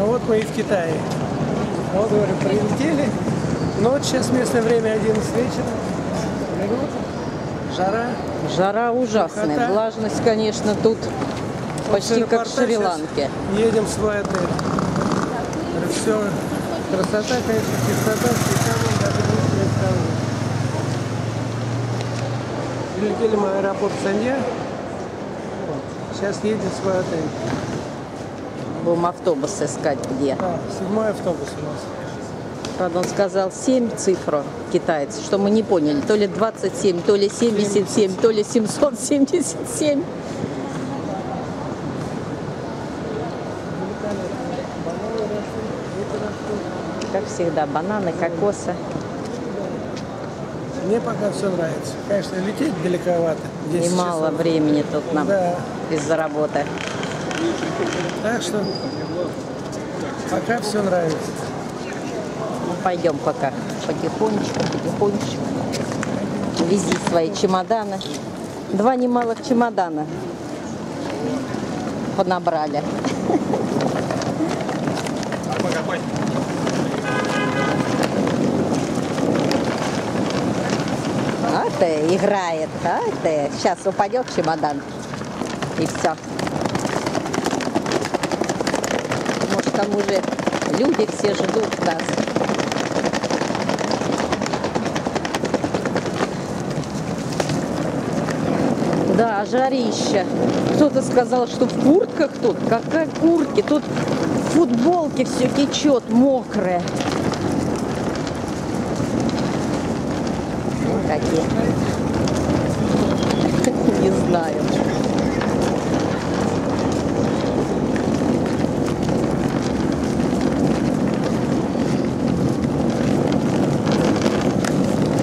Ну вот мы и в Китае. Вот, говорю, прилетели. Ночь, сейчас местное время 11 вечера. Жара. Жара ужасная. Духота. Влажность, конечно, тут почти как в Шри-Ланке. Едем в свой отель. Все. Красота, конечно, чистота, шикарно, даже не представляю. Прилетели мы в аэропорт Санья. Вот. Сейчас едем в свой отель. Будем автобус искать где. Да, седьмой автобус у нас. Правда, он сказал 7 цифру китаец, что мы не поняли. То ли 27, то ли 77, то ли 777. Как всегда, бананы, кокосы. Мне пока все нравится. Конечно, лететь далековато. И 10 мало часов. времени тут нам Да. из-за работы. Так что пока все нравится. Ну, пойдем пока потихонечку, потихонечку. Вези свои чемоданы. Два немалых чемодана понабрали. А ты играет, а ты. Сейчас упадет чемодан. И все. Там уже люди все ждут нас. Да, жарища. Кто-то сказал, что в куртках тут. Какая куртки? Тут в футболке все течет, мокрое. Не знаю.